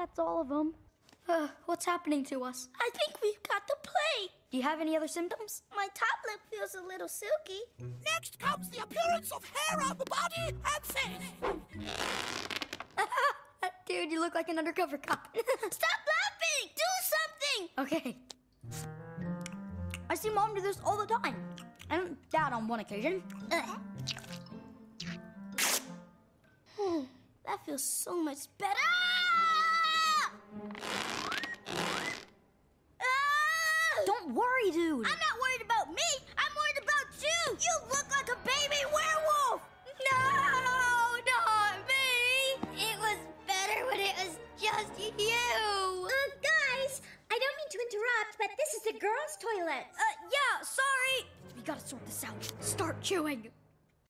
that's all of them. Uh, what's happening to us? I think we've got the plague. Do you have any other symptoms? My top lip feels a little silky. Next comes the appearance of hair on the body and face. Dude, you look like an undercover cop. Stop laughing! Do something! okay. I see mom do this all the time. And dad on one occasion. That feels so much better. Don't worry, dude. I'm not worried about me. I'm worried about you. You look like a baby werewolf. No, not me. It was better when it was just you. Uh, guys, I don't mean to interrupt, but this is the girls' toilet. Uh, yeah, sorry. We gotta sort this out. Start chewing.